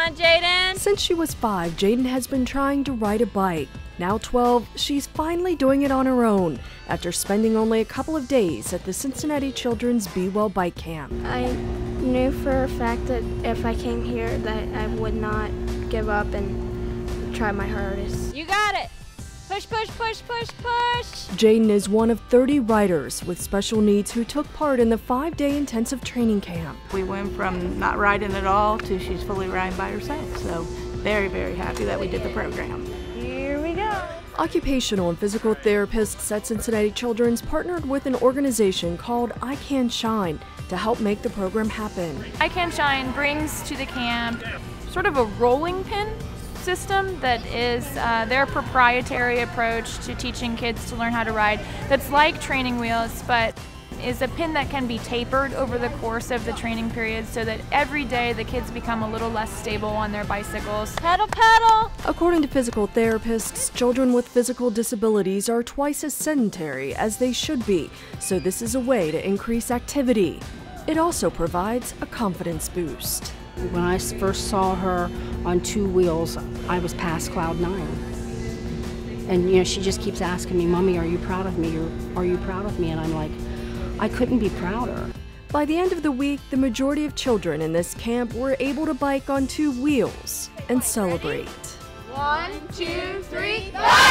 on, Jaden. Since she was five, Jaden has been trying to ride a bike. Now 12, she's finally doing it on her own after spending only a couple of days at the Cincinnati Children's BeWell Bike Camp. I knew for a fact that if I came here that I would not give up and try my hardest. You got it. Push, push, push, push, push. Jaden is one of 30 riders with special needs who took part in the five day intensive training camp. We went from not riding at all to she's fully riding by herself. So, very, very happy that we did the program. Here we go. Occupational and physical therapists at Cincinnati Children's partnered with an organization called iCanShine to help make the program happen. iCanShine brings to the camp sort of a rolling pin system that is uh, their proprietary approach to teaching kids to learn how to ride that's like training wheels but is a pin that can be tapered over the course of the training period so that every day the kids become a little less stable on their bicycles. Pedal, pedal. According to physical therapists, children with physical disabilities are twice as sedentary as they should be, so this is a way to increase activity. It also provides a confidence boost. When I first saw her on two wheels, I was past cloud nine. And you know, she just keeps asking me, "Mommy, are you proud of me? Are you proud of me?" And I'm like, I couldn't be prouder. By the end of the week, the majority of children in this camp were able to bike on two wheels and celebrate. One, two, three, bike!